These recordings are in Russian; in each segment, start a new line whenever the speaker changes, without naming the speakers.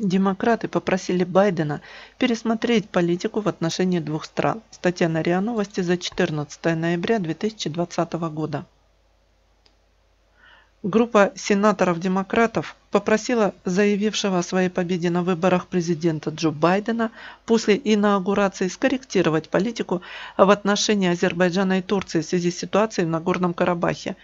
Демократы попросили Байдена пересмотреть политику в отношении двух стран. Статья на РИА Новости за 14 ноября 2020 года. Группа сенаторов-демократов попросила заявившего о своей победе на выборах президента Джо Байдена после инаугурации скорректировать политику в отношении Азербайджана и Турции в связи с ситуацией в Нагорном Карабахе.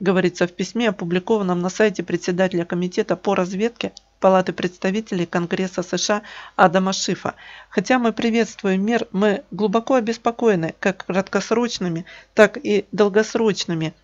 Говорится в письме, опубликованном на сайте председателя комитета по разведке Палаты представителей Конгресса США Адама Шифа. Хотя мы приветствуем мир, мы глубоко обеспокоены как краткосрочными, так и долгосрочными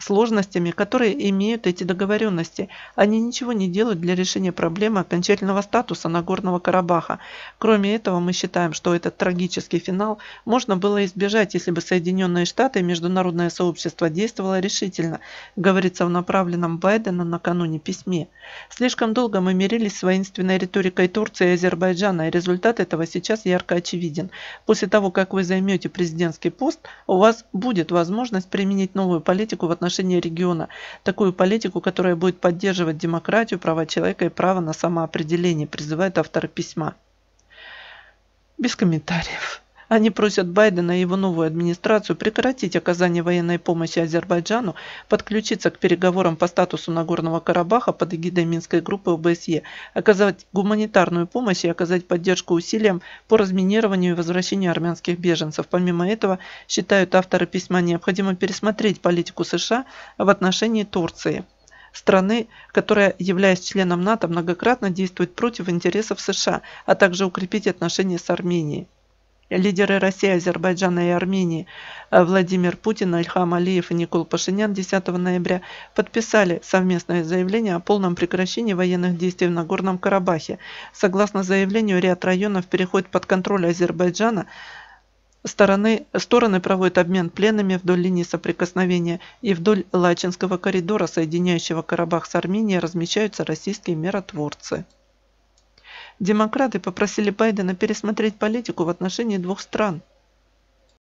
сложностями, которые имеют эти договоренности. Они ничего не делают для решения проблемы окончательного статуса Нагорного Карабаха. Кроме этого, мы считаем, что этот трагический финал можно было избежать, если бы Соединенные Штаты и международное сообщество действовало решительно, говорится в направленном Байдена накануне письме. Слишком долго мы мирились с воинственной риторикой Турции и Азербайджана, и результат этого сейчас ярко очевиден. После того, как вы займете президентский пост, у вас будет возможность применить новую политику в отношении отношении региона, такую политику, которая будет поддерживать демократию, права человека и право на самоопределение, призывает автор письма. Без комментариев. Они просят Байдена и его новую администрацию прекратить оказание военной помощи Азербайджану, подключиться к переговорам по статусу Нагорного Карабаха под эгидой Минской группы ОБСЕ, оказать гуманитарную помощь и оказать поддержку усилиям по разминированию и возвращению армянских беженцев. Помимо этого, считают авторы письма необходимо пересмотреть политику США в отношении Турции страны, которая, являясь членом НАТО, многократно действует против интересов США, а также укрепить отношения с Арменией. Лидеры России, Азербайджана и Армении э, Владимир Путин, Ильхам Алиев и Никол Пашинян 10 ноября подписали совместное заявление о полном прекращении военных действий в Нагорном Карабахе. Согласно заявлению, ряд районов переходит под контроль Азербайджана, Стороны, стороны проводят обмен пленными вдоль линии соприкосновения и вдоль Лачинского коридора, соединяющего Карабах с Арменией, размещаются российские миротворцы. Демократы попросили Байдена пересмотреть политику в отношении двух стран –